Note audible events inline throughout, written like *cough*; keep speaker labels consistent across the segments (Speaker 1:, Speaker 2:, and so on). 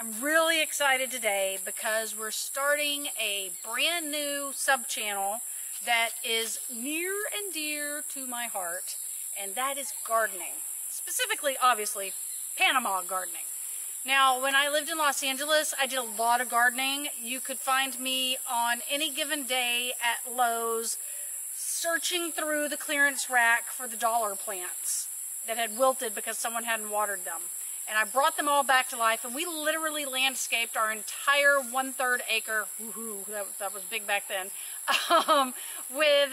Speaker 1: I'm really excited today because we're starting a brand new sub channel that is near and dear to my heart, and that is gardening. Specifically, obviously, Panama gardening. Now, when I lived in Los Angeles, I did a lot of gardening. You could find me on any given day at Lowe's searching through the clearance rack for the dollar plants that had wilted because someone hadn't watered them and I brought them all back to life, and we literally landscaped our entire one-third acre, woohoo, that, that was big back then, *laughs* um, with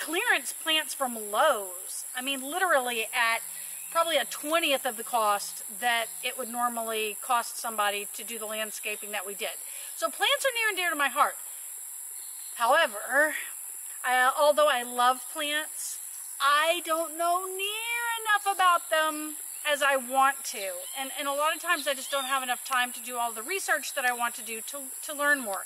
Speaker 1: clearance plants from Lowe's. I mean, literally at probably a 20th of the cost that it would normally cost somebody to do the landscaping that we did. So plants are near and dear to my heart. However, I, although I love plants, I don't know near enough about them as I want to. And, and a lot of times I just don't have enough time to do all the research that I want to do to, to learn more.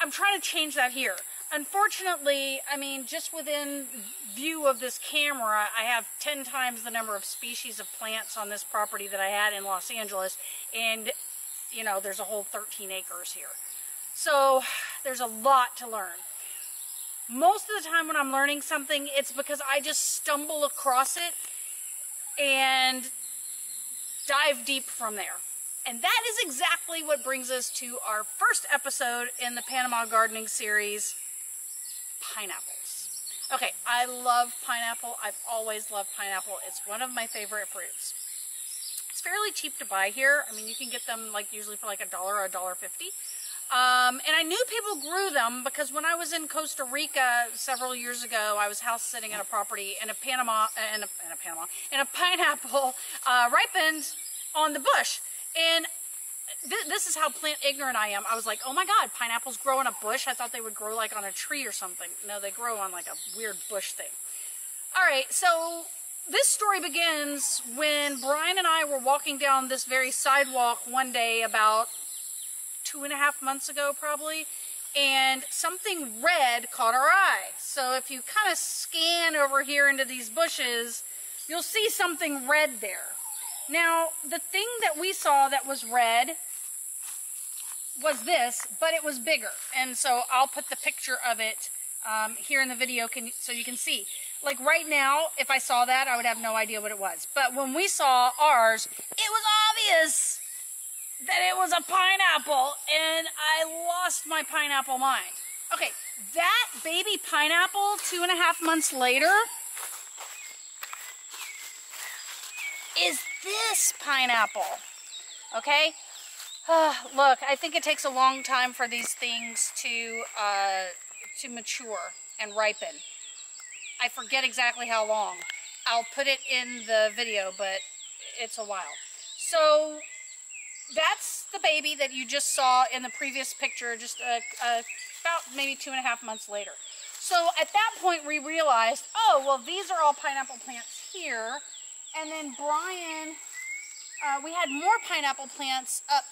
Speaker 1: I'm trying to change that here. Unfortunately, I mean, just within view of this camera, I have 10 times the number of species of plants on this property that I had in Los Angeles. And, you know, there's a whole 13 acres here. So there's a lot to learn. Most of the time when I'm learning something, it's because I just stumble across it and dive deep from there. And that is exactly what brings us to our first episode in the Panama Gardening Series, pineapples. Okay, I love pineapple. I've always loved pineapple. It's one of my favorite fruits. It's fairly cheap to buy here. I mean, you can get them like usually for like a dollar or a dollar fifty. Um, and I knew people grew them because when I was in Costa Rica several years ago, I was house sitting at a property and a Panama, and a, and a Panama, and a pineapple uh, ripened on the bush. And th this is how plant ignorant I am. I was like, oh my God, pineapples grow on a bush? I thought they would grow like on a tree or something. No, they grow on like a weird bush thing. All right, so this story begins when Brian and I were walking down this very sidewalk one day about two and a half months ago probably, and something red caught our eye. So if you kind of scan over here into these bushes, you'll see something red there. Now, the thing that we saw that was red was this, but it was bigger. And so I'll put the picture of it um, here in the video can, so you can see. Like right now, if I saw that, I would have no idea what it was. But when we saw ours, it was obvious that it was a pineapple, and I lost my pineapple mind. Okay, that baby pineapple, two and a half months later, is this pineapple. Okay? Uh, look, I think it takes a long time for these things to, uh, to mature and ripen. I forget exactly how long. I'll put it in the video, but it's a while. So that's the baby that you just saw in the previous picture, just about maybe two and a half months later. So at that point we realized, oh, well these are all pineapple plants here, and then Brian, uh, we had more pineapple plants up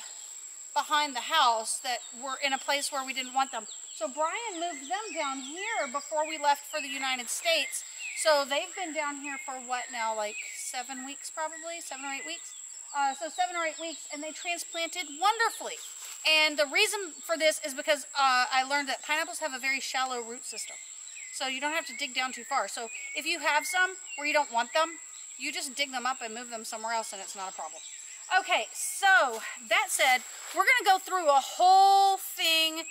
Speaker 1: behind the house that were in a place where we didn't want them. So Brian moved them down here before we left for the United States. So they've been down here for what now, like seven weeks probably, seven or eight weeks? Uh, so seven or eight weeks, and they transplanted wonderfully. And the reason for this is because uh, I learned that pineapples have a very shallow root system. So you don't have to dig down too far. So if you have some where you don't want them, you just dig them up and move them somewhere else and it's not a problem. Okay, so that said, we're going to go through a whole thing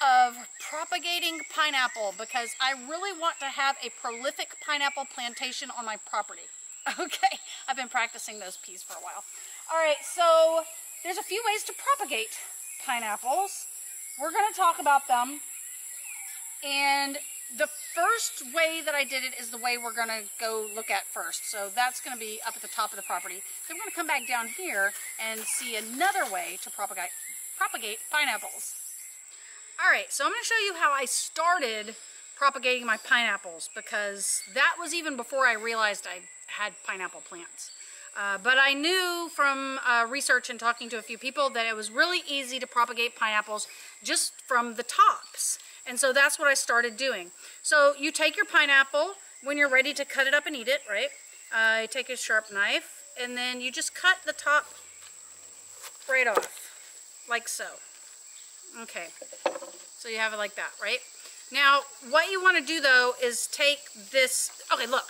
Speaker 1: of propagating pineapple because I really want to have a prolific pineapple plantation on my property. *laughs* Okay, I've been practicing those peas for a while. All right, so there's a few ways to propagate pineapples. We're going to talk about them. And the first way that I did it is the way we're going to go look at first. So that's going to be up at the top of the property. Then we're going to come back down here and see another way to propagate, propagate pineapples. All right, so I'm going to show you how I started propagating my pineapples because that was even before I realized I had pineapple plants. Uh, but I knew from uh, research and talking to a few people that it was really easy to propagate pineapples just from the tops. And so that's what I started doing. So you take your pineapple when you're ready to cut it up and eat it, right? Uh, you take a sharp knife and then you just cut the top right off. like so. Okay, so you have it like that, right? Now, what you want to do though is take this, okay, look,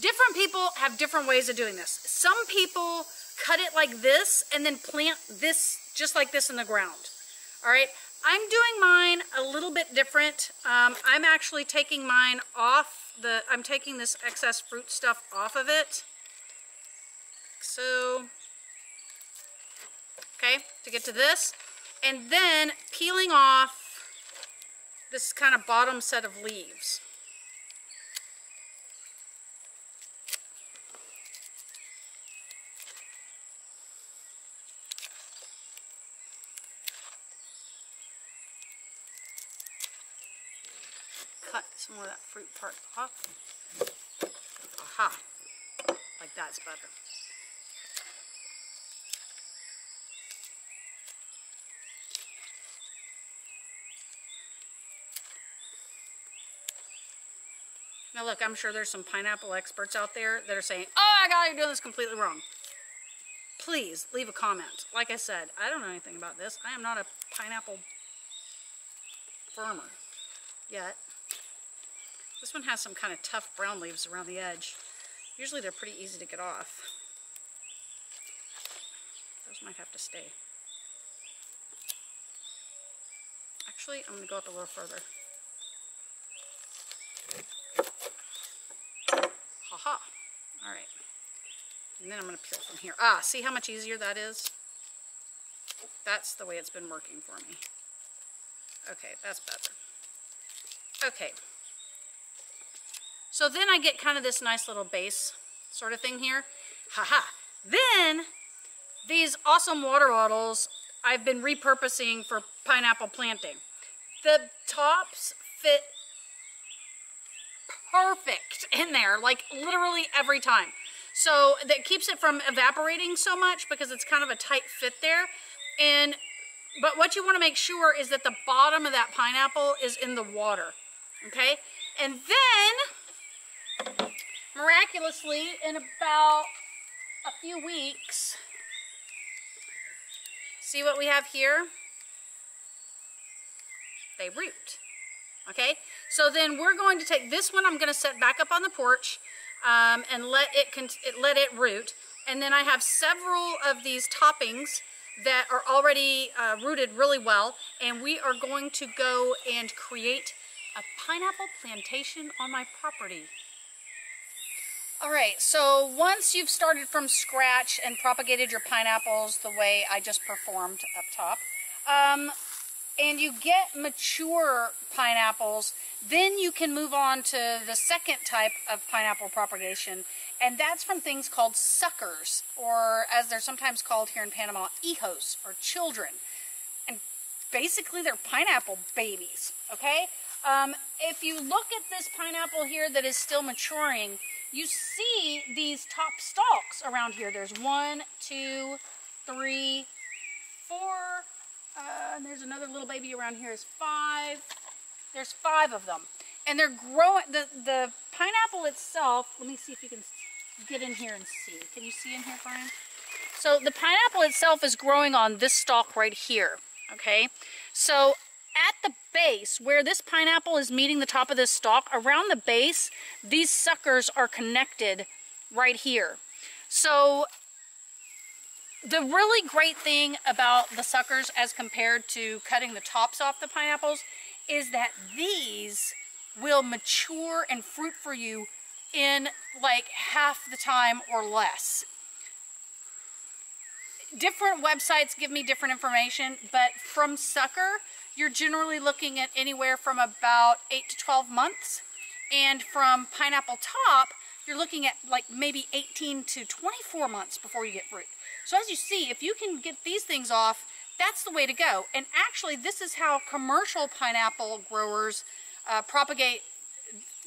Speaker 1: different people have different ways of doing this. Some people cut it like this and then plant this just like this in the ground. All right, I'm doing mine a little bit different. Um, I'm actually taking mine off the, I'm taking this excess fruit stuff off of it. So, okay, to get to this. And then peeling off this kind of bottom set of leaves. Cut some of that fruit part off. Aha. Like that's better. Now look, I'm sure there's some pineapple experts out there that are saying, oh my god, you're doing this completely wrong. Please leave a comment. Like I said, I don't know anything about this. I am not a pineapple farmer yet. This one has some kind of tough brown leaves around the edge. Usually they're pretty easy to get off. Those might have to stay. Actually, I'm going to go up a little further. Haha. All right. And then I'm going to peel from here. Ah, see how much easier that is? That's the way it's been working for me. Okay, that's better. Okay. So then I get kind of this nice little base sort of thing here. Haha. Then these awesome water bottles I've been repurposing for pineapple planting. The tops fit perfect in there, like literally every time. So that keeps it from evaporating so much because it's kind of a tight fit there. And but what you want to make sure is that the bottom of that pineapple is in the water. Okay? And then miraculously in about a few weeks see what we have here? They root. Okay, so then we're going to take this one, I'm going to set back up on the porch um, and let it, it, let it root. And then I have several of these toppings that are already uh, rooted really well. And we are going to go and create a pineapple plantation on my property. All right, so once you've started from scratch and propagated your pineapples the way I just performed up top, um, and you get mature pineapples, then you can move on to the second type of pineapple propagation, and that's from things called suckers, or as they're sometimes called here in Panama, hijos, or children. And basically they're pineapple babies, okay? Um, if you look at this pineapple here that is still maturing, you see these top stalks around here. There's one, two, three, four, uh, and there's another little baby around here is five. There's five of them. And they're growing, the, the pineapple itself, let me see if you can get in here and see. Can you see in here, Brian? So the pineapple itself is growing on this stalk right here, okay? So at the base, where this pineapple is meeting the top of this stalk, around the base, these suckers are connected right here. So the really great thing about the suckers as compared to cutting the tops off the pineapples is that these will mature and fruit for you in like half the time or less. Different websites give me different information, but from sucker, you're generally looking at anywhere from about 8 to 12 months. And from pineapple top, you're looking at like maybe 18 to 24 months before you get fruit. So as you see, if you can get these things off, that's the way to go. And actually, this is how commercial pineapple growers uh, propagate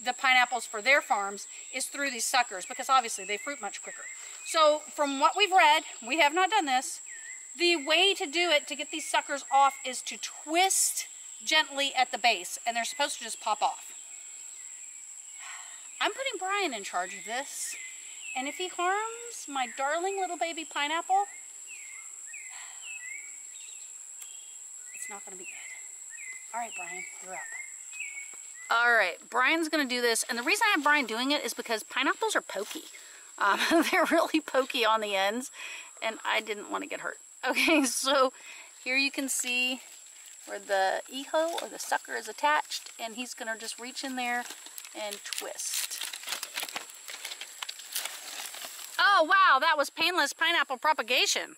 Speaker 1: the pineapples for their farms is through these suckers because obviously they fruit much quicker. So from what we've read, we have not done this, the way to do it to get these suckers off is to twist gently at the base and they're supposed to just pop off. I'm putting Brian in charge of this. And if he harms my darling little baby pineapple, it's not to be good. All right, Brian, you're up. All right, Brian's going to do this. And the reason I have Brian doing it is because pineapples are pokey. Um, *laughs* they're really pokey on the ends, and I didn't want to get hurt. Okay, *laughs* so here you can see where the hijo or the sucker is attached, and he's going to just reach in there and twist. Oh, wow, that was painless pineapple propagation.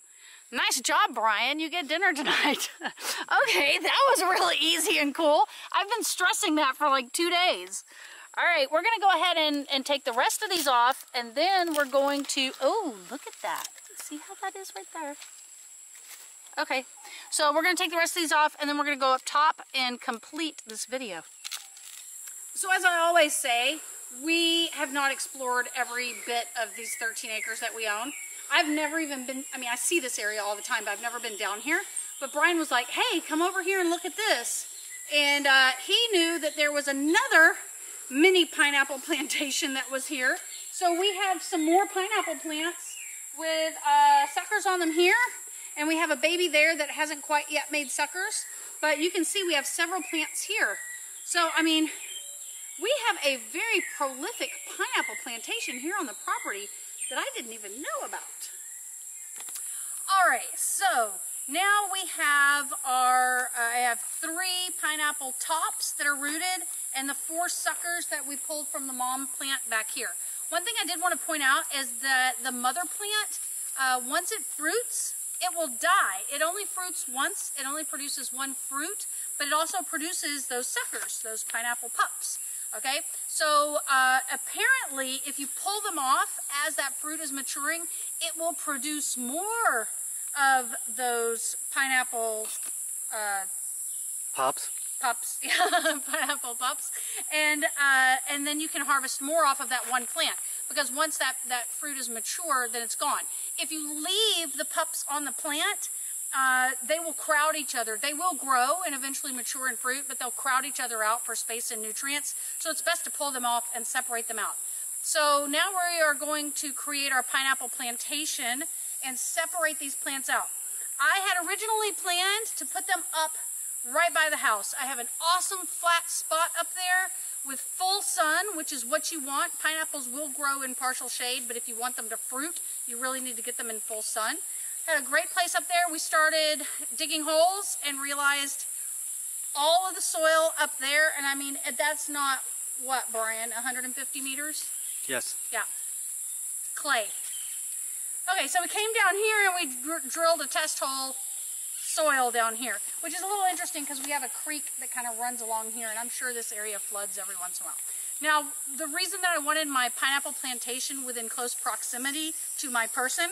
Speaker 1: Nice job, Brian. You get dinner *laughs* tonight. *laughs* okay, that was really easy and cool. I've been stressing that for like two days. All right, we're going to go ahead and, and take the rest of these off, and then we're going to... Oh, look at that. See how that is right there? Okay, so we're going to take the rest of these off, and then we're going to go up top and complete this video. So as I always say, we have not explored every bit of these 13 acres that we own. I've never even been, I mean, I see this area all the time, but I've never been down here. But Brian was like, hey, come over here and look at this. And uh, he knew that there was another mini pineapple *laughs* plantation that was here. So we have some more pineapple plants with uh, suckers on them here. And we have a baby there that hasn't quite yet made suckers. But you can see we have several plants here. So, I mean, we have a very prolific pineapple plantation here on the property that I didn't even know about. All right, so now we have our, uh, I have three pineapple tops that are rooted and the four suckers that we pulled from the mom plant back here. One thing I did want to point out is that the mother plant, uh, once it fruits, it will die. It only fruits once, it only produces one fruit, but it also produces those suckers, those pineapple pups. Okay, so uh, apparently if you pull them off as that fruit is maturing, it will produce more of those pineapple uh,
Speaker 2: pops.
Speaker 1: Pups, yeah, *laughs* pineapple pups, and uh, and then you can harvest more off of that one plant because once that that fruit is mature, then it's gone. If you leave the pups on the plant, uh, they will crowd each other. They will grow and eventually mature in fruit, but they'll crowd each other out for space and nutrients. So it's best to pull them off and separate them out. So now we are going to create our pineapple plantation and separate these plants out. I had originally planned to put them up right by the house. I have an awesome flat spot up there with full sun, which is what you want. Pineapples will grow in partial shade, but if you want them to fruit, you really need to get them in full sun. Had a great place up there. We started digging holes and realized all of the soil up there, and I mean, that's not, what, Brian, 150 meters?
Speaker 2: Yes.
Speaker 1: Yeah. Clay. Okay, so we came down here and we drilled a test hole soil down here, which is a little interesting because we have a creek that kind of runs along here, and I'm sure this area floods every once in a while. Now, the reason that I wanted my pineapple plantation within close proximity to my person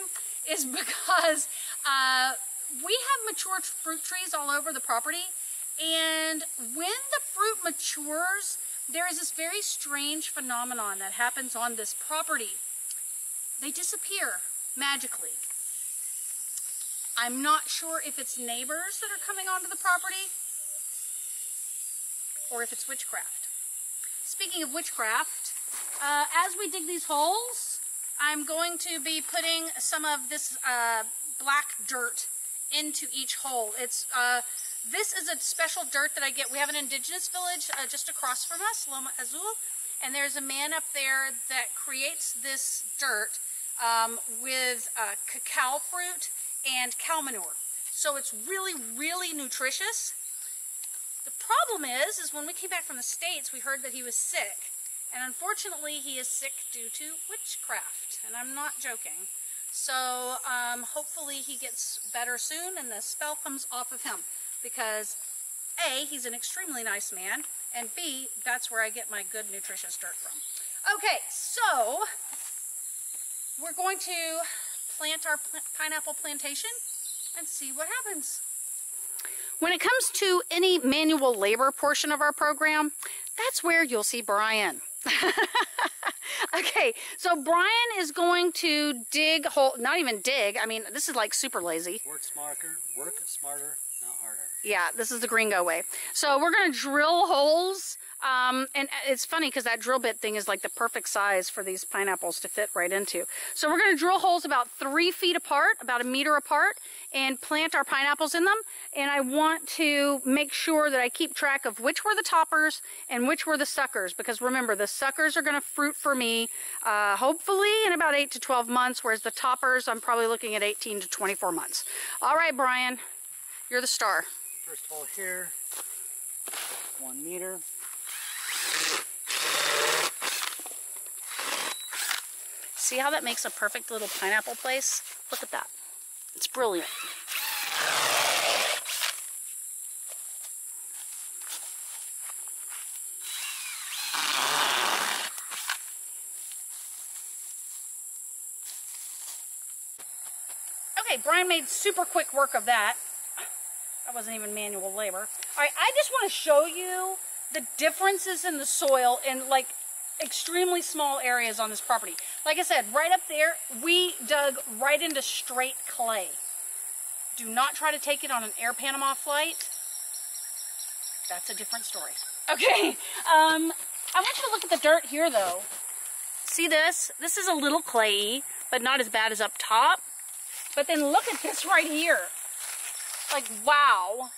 Speaker 1: is *laughs* because uh, we have mature fruit trees all over the property, and when the fruit matures, there is this very strange phenomenon that happens on this property. They disappear magically. I'm not sure if it's neighbors that are coming onto the property or if it's witchcraft. Speaking of witchcraft, uh, as we dig these holes, I'm going to be putting some of this uh, black dirt into each hole. It's uh, This is a special dirt that I get. We have an indigenous village uh, just across from us, Loma Azul, and there's a man up there that creates this dirt um, with uh, cacao fruit and cow manure. So it's really, really nutritious. The problem is, is when we came back from the States, we heard that he was sick. And unfortunately, he is sick due to witchcraft. And I'm not joking. So um, hopefully he gets better soon and the spell comes off of him. Because A, he's an extremely nice man. And B, that's where I get my good nutritious dirt from. Okay, so we're going to plant our pl pineapple plantation and see what happens. When it comes to any manual labor portion of our program, that's where you'll see Brian. *laughs* okay, so Brian is going to dig hole, not even dig, I mean, this is like super lazy.
Speaker 2: Work smarter, work smarter, not harder.
Speaker 1: Yeah, this is the gringo way. So we're going to drill holes um, and it's funny because that drill bit thing is like the perfect size for these pineapples to fit right into. So we're going to drill holes about three feet apart, about a meter apart, and plant our pineapples in them. and I want to make sure that I keep track of which were the toppers and which were the suckers because remember the suckers are going to fruit for me uh, hopefully in about 8 to 12 months whereas the toppers I'm probably looking at 18 to 24 months. All right Brian, you're the star.
Speaker 2: First hole here, one meter.
Speaker 1: See how that makes a perfect little pineapple place? Look at that. It's brilliant. Okay, Brian made super quick work of that. That wasn't even manual labor. All right, I just want to show you the differences in the soil in like extremely small areas on this property. Like I said, right up there, we dug right into straight clay. Do not try to take it on an Air Panama flight. That's a different story. *laughs* Okay, um, I want you to look at the dirt here though. See this? This is a little clayey, but not as bad as up top. But then look at this right here. Like, wow.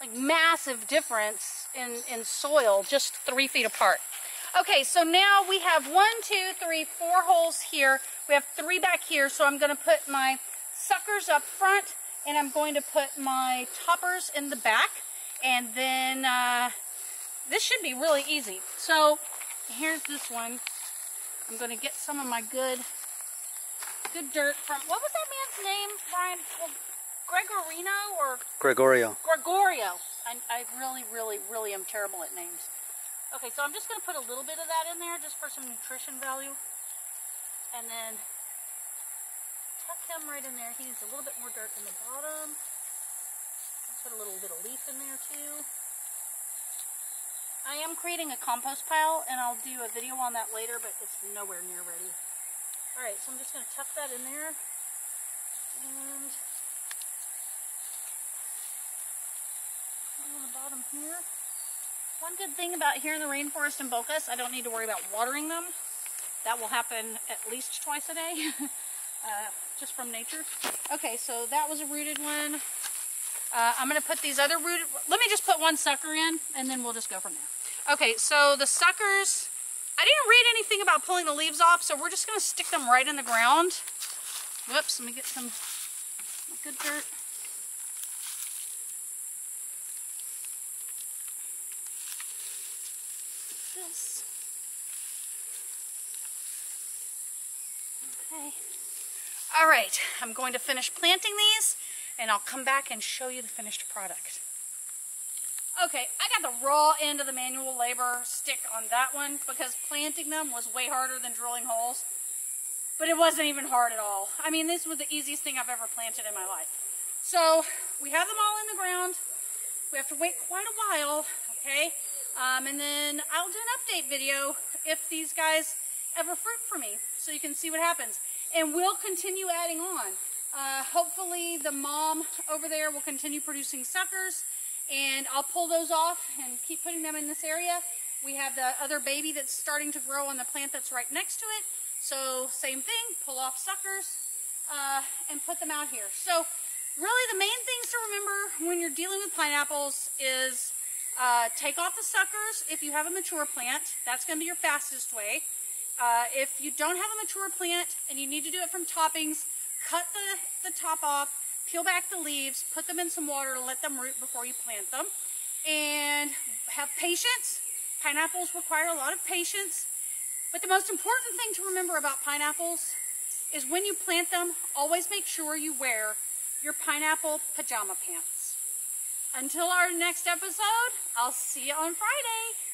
Speaker 1: Like massive difference in, in soil, just three feet apart. Okay, so now we have one, two, three, four holes here. We have three back here, so I'm gonna put my suckers up front and I'm going to put my toppers in the back. And then uh, this should be really easy. So here's this one. I'm gonna get some of my good, good dirt from, what was that man's name, Brian? Gregorino or?
Speaker 2: Gregorio.
Speaker 1: Gregorio. I, I really, really, really am terrible at names. Okay, so I'm just going to put a little bit of that in there just for some nutrition value. And then tuck him right in there. He needs a little bit more dirt in the bottom. I'll put a little bit of leaf in there too. I am creating a compost pile and I'll do a video on that later, but it's nowhere near ready. Alright, so I'm just going to tuck that in there. And on the bottom here. One good thing about here in the rainforest in Bocas, I don't need to worry about watering them. That will happen at least twice a day, *laughs* uh, just from nature. Okay, so that was a rooted one. Uh, I'm going to put these other rooted, let me just put one sucker in, and then we'll just go from there. Okay, so the suckers, I didn't read anything about pulling the leaves off, so we're just going to stick them right in the ground. Whoops, let me get some good dirt. Okay. All right, I'm going to finish planting these and I'll come back and show you the finished product. Okay, I got the raw end of the manual labor stick on that one because planting them was way harder than drilling holes. But it wasn't even hard at all. I mean, this was the easiest thing I've ever planted in my life. So, we have them all in the ground. We have to wait quite a while, okay? Um, and then I'll do an update video if these guys ever fruit for me so you can see what happens. And we'll continue adding on. Uh, hopefully the mom over there will continue producing suckers and I'll pull those off and keep putting them in this area. We have the other baby that's starting to grow on the plant that's right next to it. So same thing, pull off suckers uh, and put them out here. So really the main things to remember when you're dealing with pineapples is uh, take off the suckers if you have a mature plant. That's going to be your fastest way. Uh, if you don't have a mature plant and you need to do it from toppings, cut the, the top off, peel back the leaves, put them in some water to let them root before you plant them. And have patience. Pineapples require a lot of patience. But the most important thing to remember about pineapples is when you plant them, always make sure you wear your pineapple pajama pants. Until our next episode, I'll see you on Friday.